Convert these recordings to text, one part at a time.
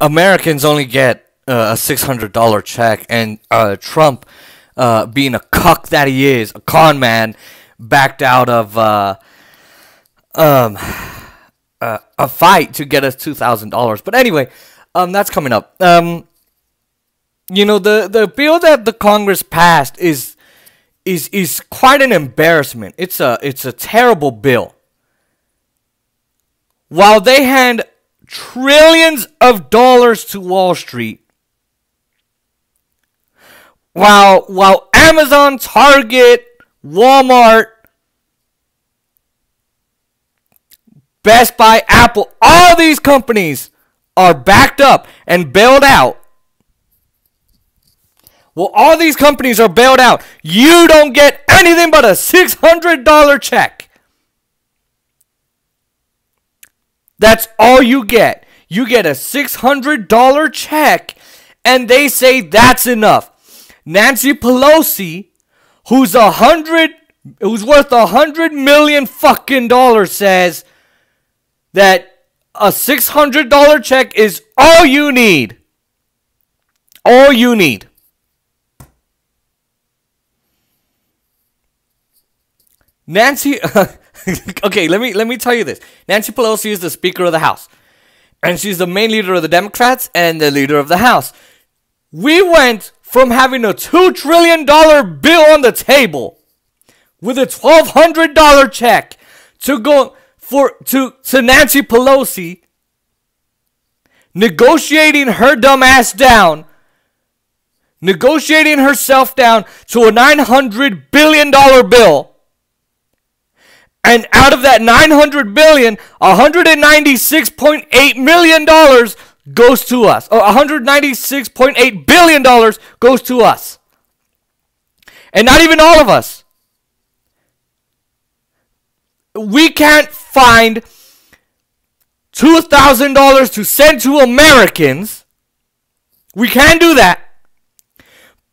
Americans only get uh, a six hundred dollar check, and uh, Trump, uh, being a cuck that he is, a con man, backed out of uh, um, uh, a fight to get us two thousand dollars. But anyway, um, that's coming up. Um, you know the the bill that the Congress passed is is is quite an embarrassment. It's a it's a terrible bill. While they hand trillions of dollars to Wall Street, while while Amazon, Target, Walmart, Best Buy, Apple, all these companies are backed up and bailed out. Well, all these companies are bailed out. You don't get anything but a $600 check. That's all you get. You get a $600 check, and they say that's enough. Nancy Pelosi, who's a hundred, who's worth a hundred million fucking dollars, says that a $600 check is all you need. All you need. Nancy Okay, let me let me tell you this. Nancy Pelosi is the speaker of the House. And she's the main leader of the Democrats and the leader of the House. We went from having a 2 trillion dollar bill on the table with a $1200 check to go for to to Nancy Pelosi negotiating her dumb ass down, negotiating herself down to a $900 billion bill. And out of that 900 billion, 196.8 million dollars goes to us. Or 196.8 billion dollars goes to us. And not even all of us. We can't find $2,000 to send to Americans. We can do that.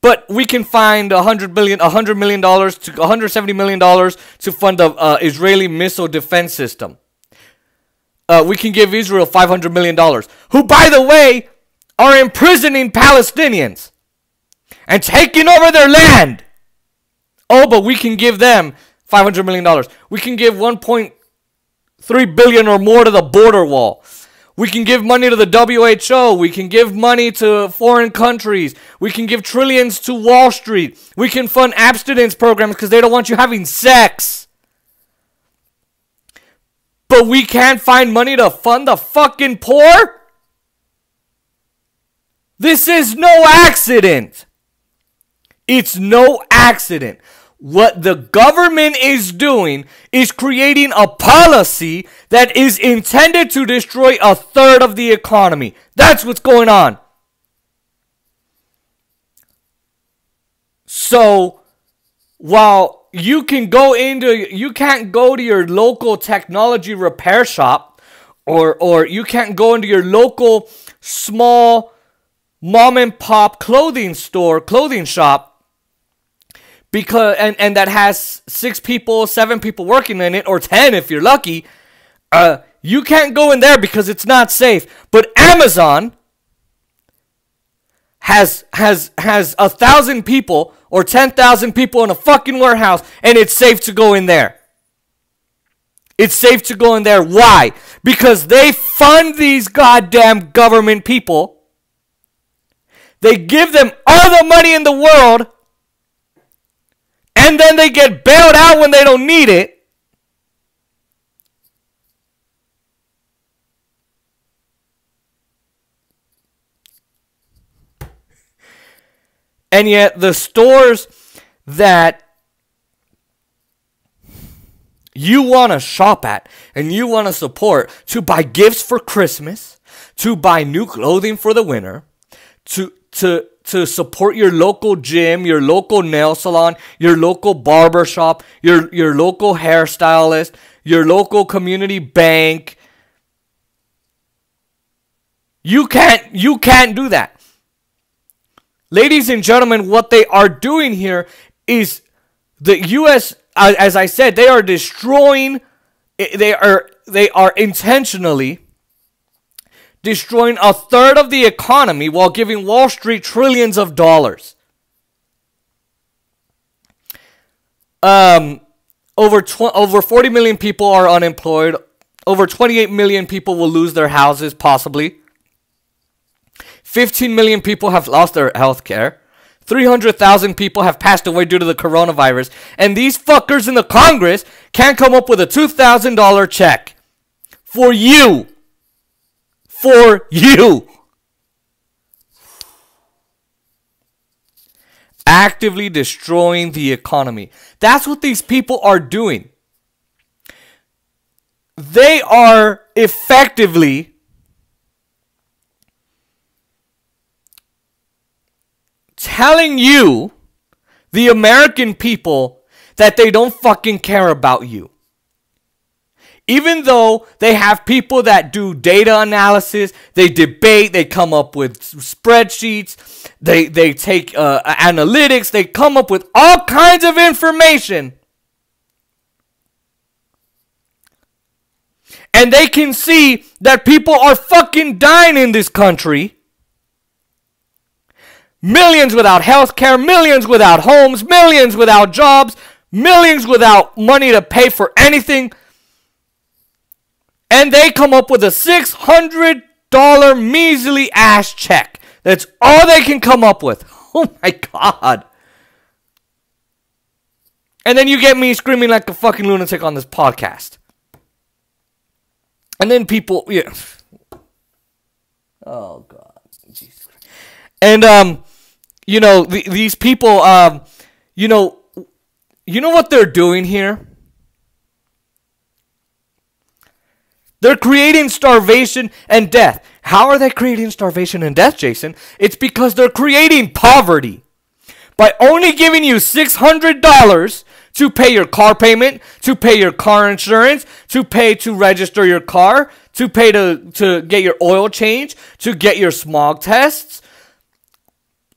But we can find a hundred billion, a hundred million dollars to 170 million dollars to fund the uh, Israeli missile defense system. Uh, we can give Israel 500 million dollars, who, by the way, are imprisoning Palestinians and taking over their land. Oh, but we can give them 500 million dollars. We can give 1.3 billion or more to the border wall. We can give money to the WHO. We can give money to foreign countries. We can give trillions to Wall Street. We can fund abstinence programs because they don't want you having sex. But we can't find money to fund the fucking poor? This is no accident. It's no accident. What the government is doing is creating a policy that is intended to destroy a third of the economy. That's what's going on. So, while you can go into, you can't go to your local technology repair shop or, or you can't go into your local small mom and pop clothing store, clothing shop because and and that has six people, seven people working in it, or ten if you're lucky. Uh, you can't go in there because it's not safe. But Amazon has has has a thousand people or ten thousand people in a fucking warehouse, and it's safe to go in there. It's safe to go in there. Why? Because they fund these goddamn government people. They give them all the money in the world and then they get bailed out when they don't need it. And yet, the stores that you want to shop at and you want to support to buy gifts for Christmas, to buy new clothing for the winter, to to to support your local gym, your local nail salon, your local barber shop, your your local hairstylist, your local community bank. You can't you can't do that. Ladies and gentlemen, what they are doing here is the US as I said, they are destroying they are they are intentionally destroying a third of the economy while giving Wall Street trillions of dollars. Um, over tw- over 40 million people are unemployed. Over 28 million people will lose their houses, possibly. 15 million people have lost their health care. 300,000 people have passed away due to the coronavirus. And these fuckers in the Congress can't come up with a $2,000 check. For you. For you. Actively destroying the economy. That's what these people are doing. They are effectively telling you, the American people, that they don't fucking care about you. Even though they have people that do data analysis, they debate, they come up with spreadsheets, they, they take uh, analytics, they come up with all kinds of information. And they can see that people are fucking dying in this country Millions without health care, millions without homes, millions without jobs, millions without money to pay for anything. And they come up with a $600 measly ass check. That's all they can come up with. Oh my God. And then you get me screaming like a fucking lunatic on this podcast. And then people, yeah. Oh God, Jesus Christ. And um, you know, th- these people, um, you know, you know what they're doing here? They're creating starvation and death. How are they creating starvation and death, Jason? It's because they're creating poverty. By only giving you $600 to pay your car payment, to pay your car insurance, to pay to register your car, to pay to, to get your oil change, to get your smog tests,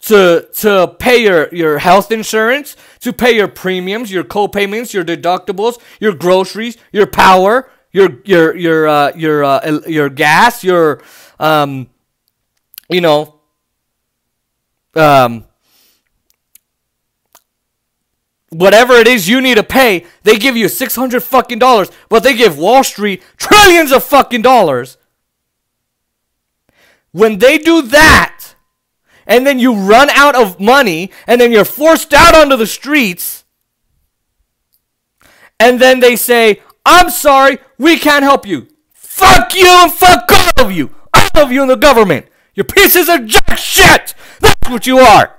to to pay your, your health insurance, to pay your premiums, your co-payments, your deductibles, your groceries, your power, your your your uh, your uh, your gas, your um, you know, um, whatever it is you need to pay, they give you six hundred fucking dollars, but they give Wall Street trillions of fucking dollars. When they do that, and then you run out of money, and then you're forced out onto the streets, and then they say, I'm sorry, we can't help you. Fuck you and fuck all of you. All of you in the government. You're pieces of jack shit. That's what you are.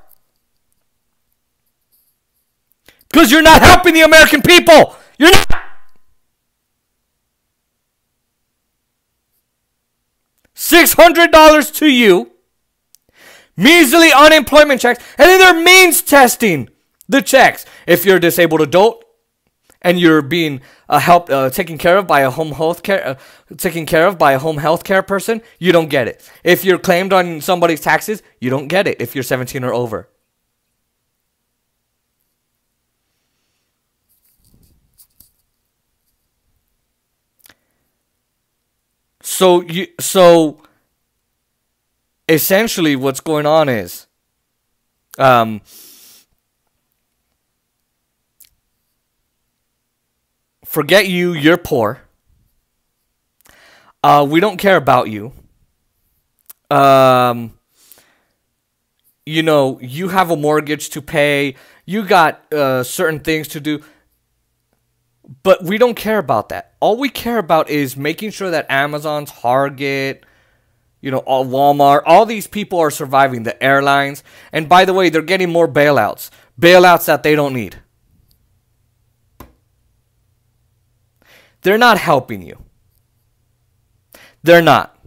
Because you're not helping the American people. You're not. $600 to you measly unemployment checks, and then they're means testing the checks. If you're a disabled adult and you're being uh, helped, uh, taken care of by a home health care, uh, taken care of by a home health care person, you don't get it. If you're claimed on somebody's taxes, you don't get it if you're 17 or over. So you so essentially what's going on is um, forget you, you're poor. Uh, we don't care about you. Um, you know, you have a mortgage to pay, you got uh, certain things to do, but we don't care about that. All we care about is making sure that Amazon, Target, you know, all Walmart, all these people are surviving, the airlines. And by the way, they're getting more bailouts. Bailouts that they don't need. They're not helping you. They're not.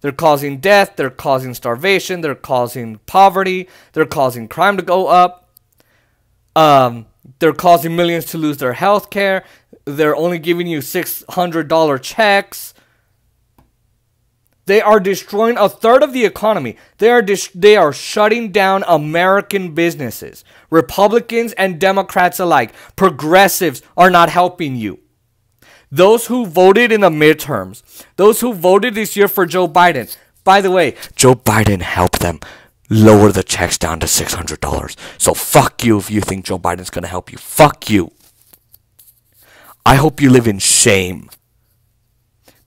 They're causing death, they're causing starvation, they're causing poverty, they're causing crime to go up. Um, they're causing millions to lose their health care. They're only giving you $600 checks. They are destroying a third of the economy. They are dis- they are shutting down American businesses. Republicans and Democrats alike, progressives are not helping you. those who voted in the midterms, those who voted this year for Joe Biden. By the way, Joe Biden helped them lower the checks down to $600. So fuck you if you think Joe Biden's going to help you. Fuck you. I hope you live in shame.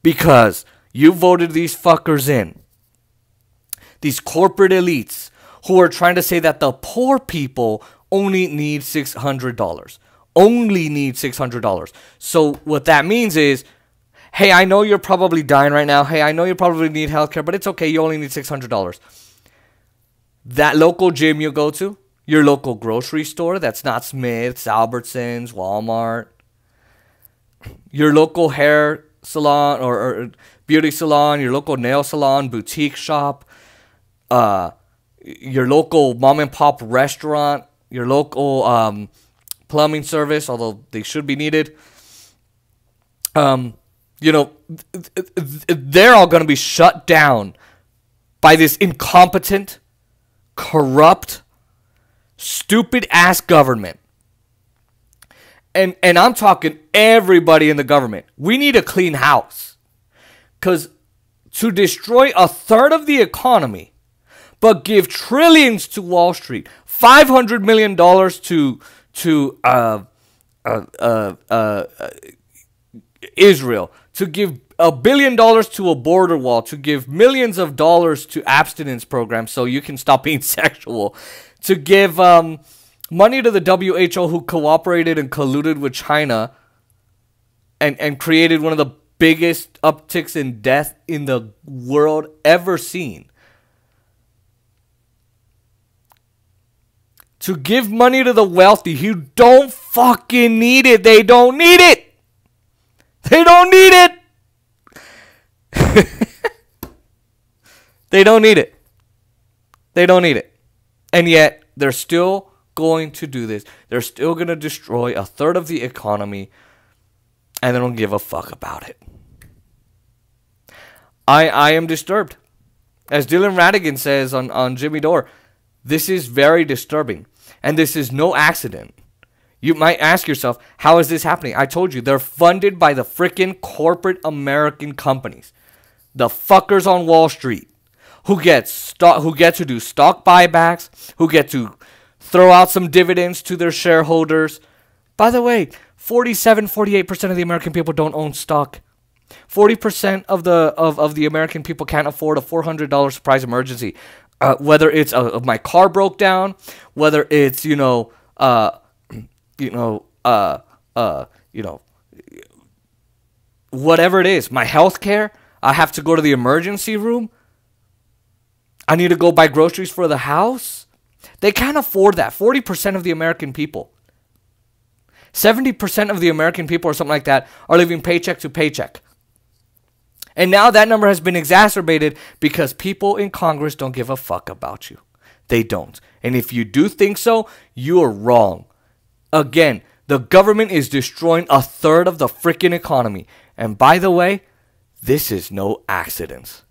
Because you voted these fuckers in. These corporate elites who are trying to say that the poor people only need $600. Only need $600. So what that means is, hey, I know you're probably dying right now. Hey, I know you probably need healthcare, but it's okay. You only need $600. That local gym you go to, your local grocery store that's not Smith's, Albertsons, Walmart, your local hair salon or, or beauty salon, your local nail salon, boutique shop, uh, your local mom and pop restaurant, your local um, plumbing service, although they should be needed. Um, you know, they're all going to be shut down by this incompetent, corrupt, stupid ass government. And and I'm talking everybody in the government. We need a clean house. Cuz to destroy a third of the economy but give trillions to Wall Street, five hundred million dollars to to uh, uh, uh, uh, Israel, to give a billion dollars to a border wall, to give millions of dollars to abstinence programs so you can stop being sexual, to give um, money to the WHO who cooperated and colluded with China and, and created one of the biggest upticks in death in the world ever seen. to give money to the wealthy who don't fucking need it. They don't need it. They don't need it. they don't need it. They don't need it. And yet, they're still going to do this. They're still going to destroy a third of the economy, and they don't give a fuck about it. I, I am disturbed. As Dylan Ratigan says on, on Jimmy Dore, this is very disturbing. And this is no accident. You might ask yourself, how is this happening? I told you, they're funded by the freaking corporate American companies. The fuckers on Wall Street who get stock who get to do stock buybacks, who get to throw out some dividends to their shareholders. By the way, 47 48% of the American people don't own stock. 40% of the of, of the American people can't afford a $400 surprise emergency uh, whether it's uh, my car broke down, whether it's you know, uh, you know, uh, uh, you know, whatever it is, my health care. I have to go to the emergency room. I need to go buy groceries for the house. They can't afford that. 40% of the American people. 70% of the American people, or something like that, are living paycheck to paycheck. And now that number has been exacerbated because people in Congress don't give a fuck about you. They don't. And if you do think so, you are wrong. Again, the government is destroying a third of the freaking economy. And by the way, this is no accident.